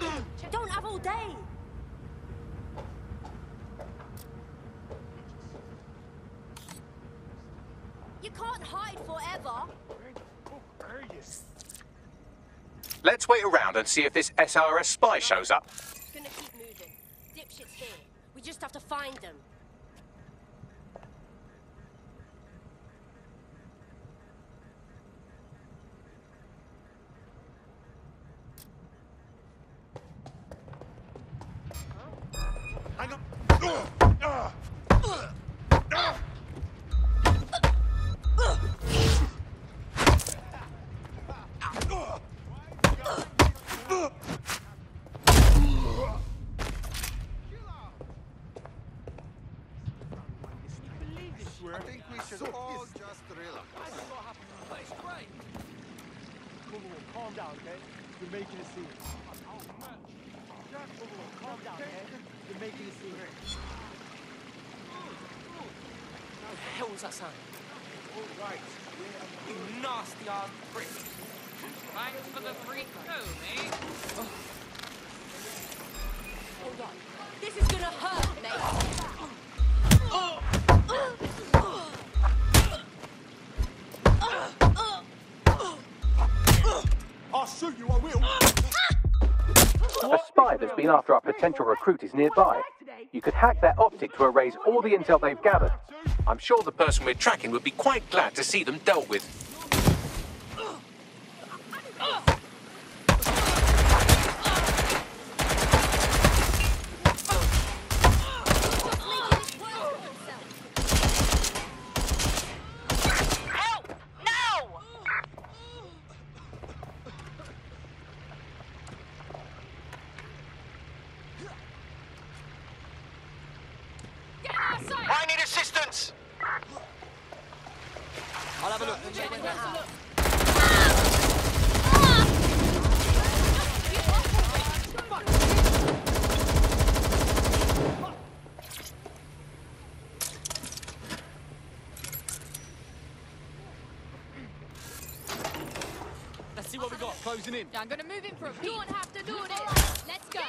looking! Don't have all day! You can't hide forever! Let's wait around and see if this SIRS spy shows up. Gonna keep moving. Dipshit's here. We just have to find them. Hang on. I think we should all just relax. Calm down, okay? You're making a scene. Calm down, okay? You're making a scene. What the hell was that sound? All right. You nasty ass prick. Thanks for the free comb, eh? Hold on. This is gonna hurt, mate. I'll spy after our potential recruit is nearby. You could hack their Optik to erase all the intel they've gathered. I'm sure the person we're tracking would be quite glad to see them dealt with. I'll have a look. Check it out. Let's see what we got. Closing in. Yeah, I'm gonna move in for a peek. Don't have to do this. Let's go.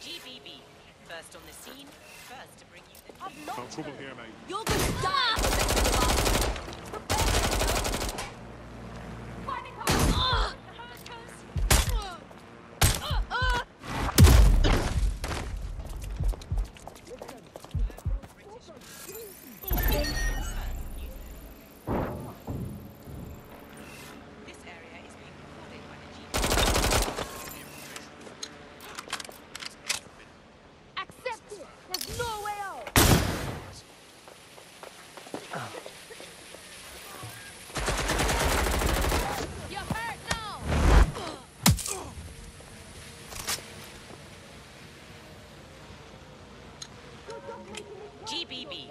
GBB, first on the scene, first to bring you the I've not trouble here, mate. You're BB.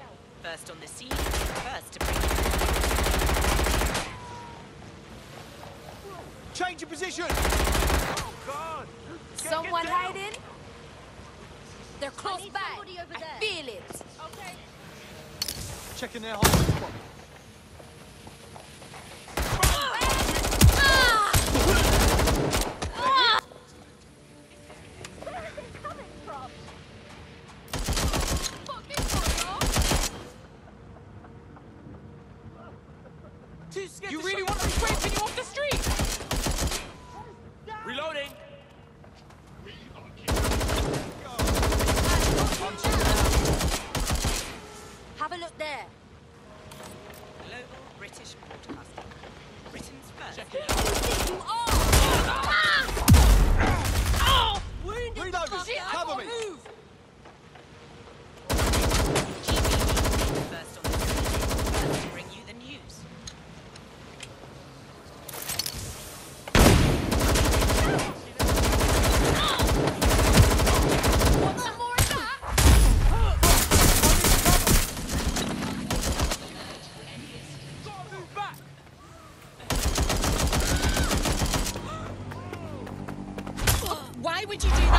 First on the scene, first to bring Change your position! Oh, God! Get, Someone get hiding? They're close by. I feel it. Okay. Checking their hole. Would you do?